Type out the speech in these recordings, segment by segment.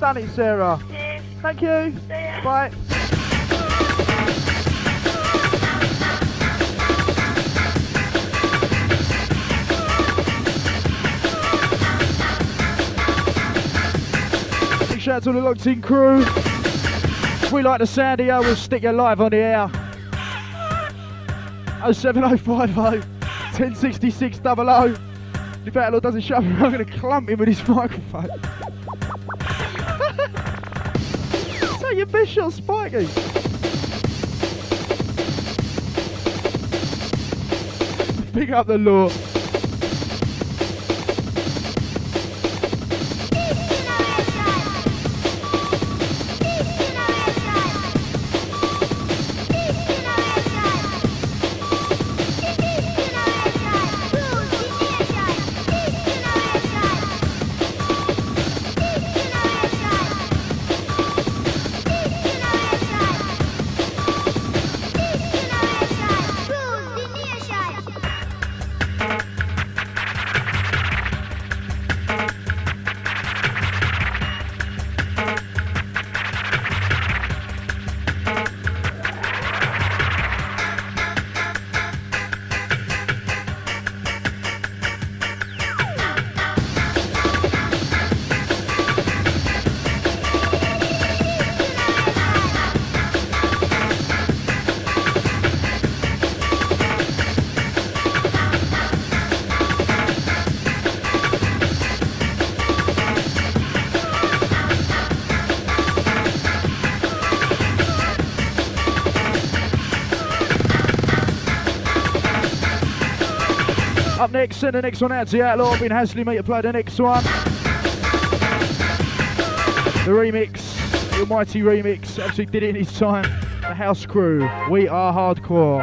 It, Sarah. Cheers. Thank you. Bye. Big shout out to the locked in crew. If we like the sound here, we'll stick you live on the air. 07050 1066 00. If Outlaw doesn't shut up, I'm going to clump him with his microphone. So your best shot, Spikey. Pick up the law. Up next, send the next one out to the Outlaw. Been Hasley, mate, to play the next one. The remix, the almighty remix, actually did it in his time. The House Crew, we are hardcore.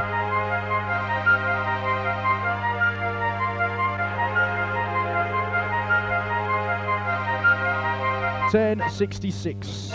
Ten sixty six.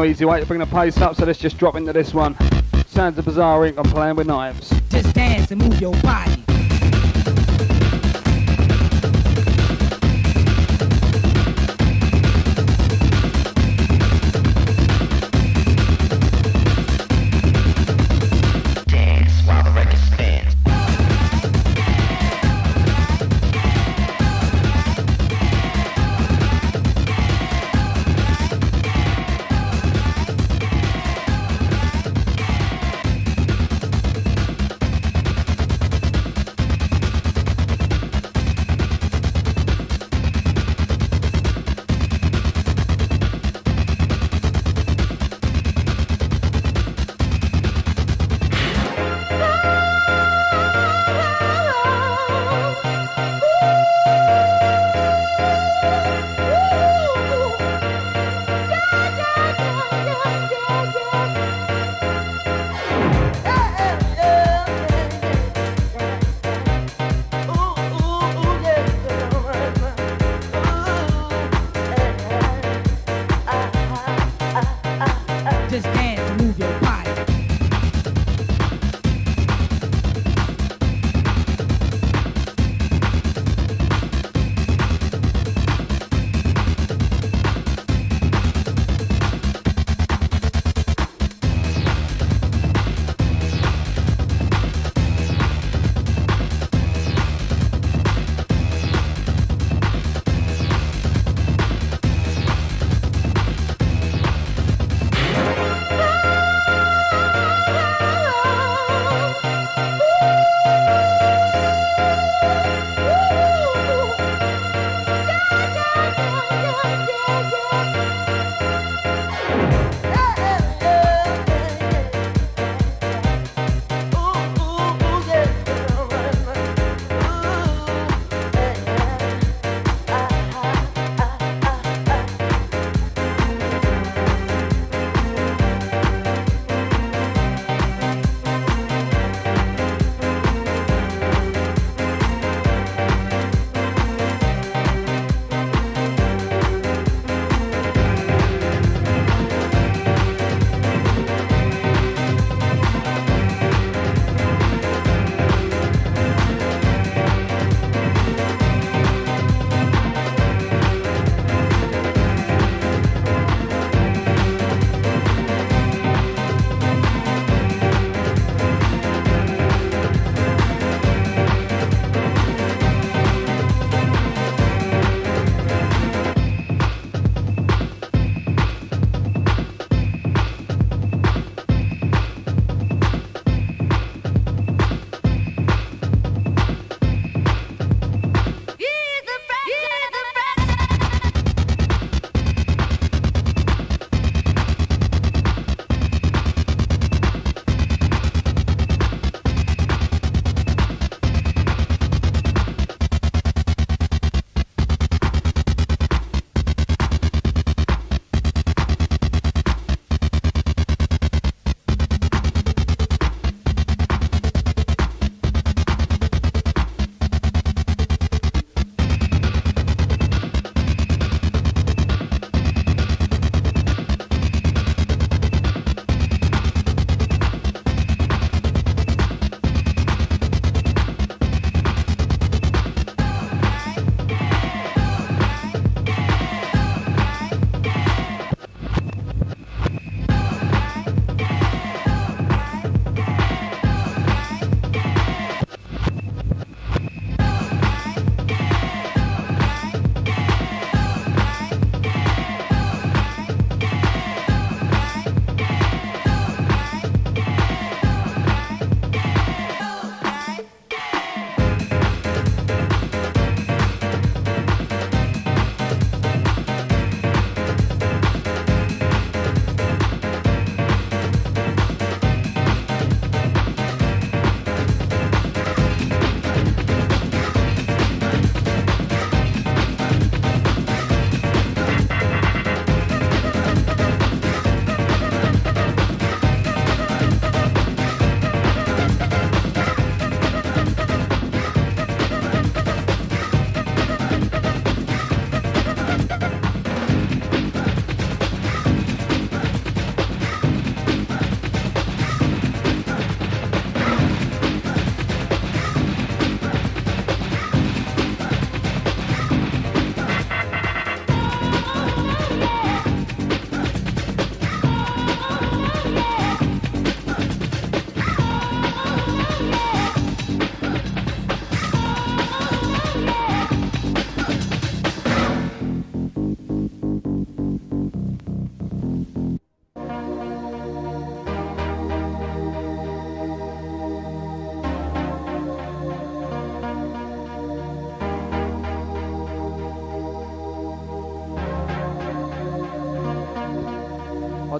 No easy way to bring the pace up, so let's just drop into this one. Sounds of Bizarre Inc. I'm playing with knives. Just dance and move your body.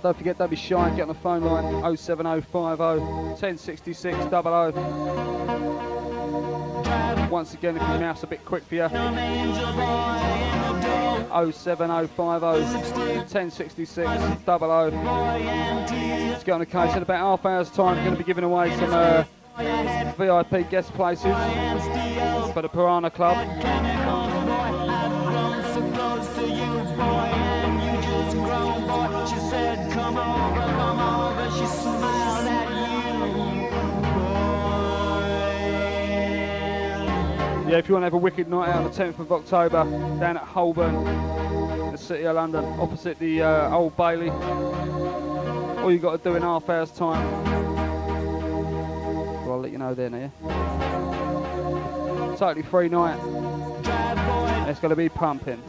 Don't forget, don't be shy. Get on the phone line 07050 1066 00. Once again, if your mouth's a bit quick for you, 07050 1066 00. Let's get on the case. In about half hour's time, we're going to be giving away some uh, VIP guest places for the Piranha Club. Yeah, if you want to have a wicked night out on the 10th of October down at Holborn, the City of London, opposite the uh, Old Bailey, all you got to do in half hour's time. Well, I'll let you know then, yeah? Totally free night. It's going to be pumping.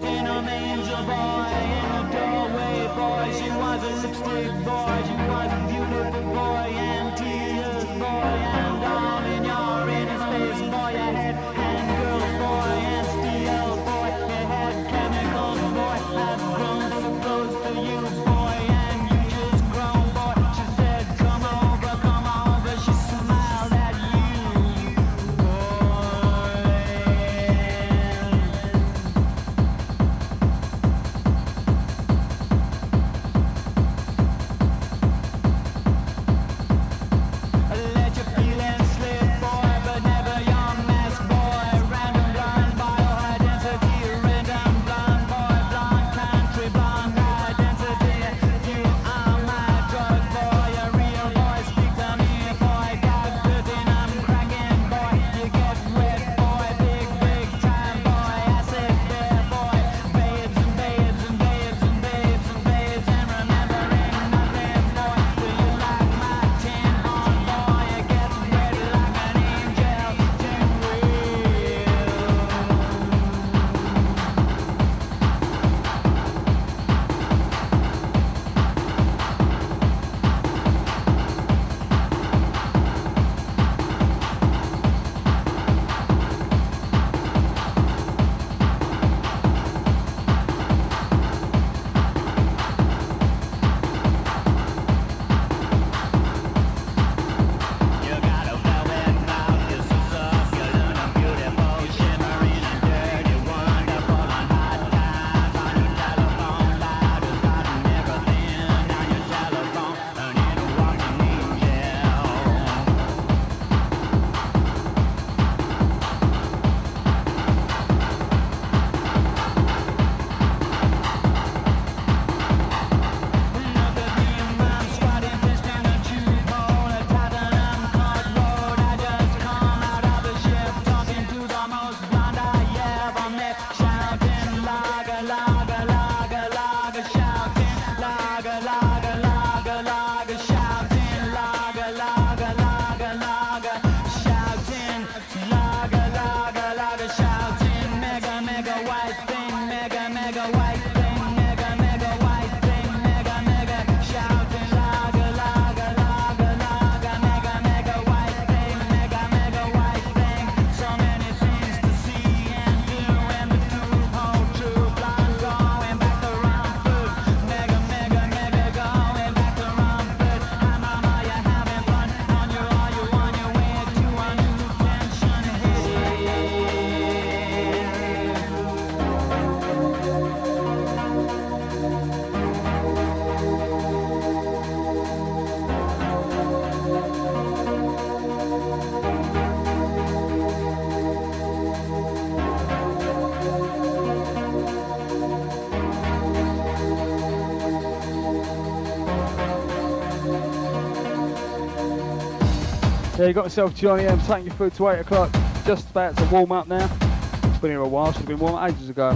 Yeah, you got yourself Johnny M taking your food to 8 o'clock. Just about to warm up now. It's been here a while, should have been warm ages ago.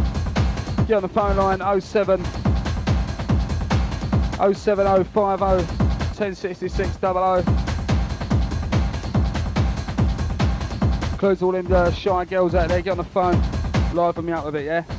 Get on the phone line 07 07050 1066 00. Includes all them uh, shy girls out there. Get on the phone, Live me up a bit, yeah?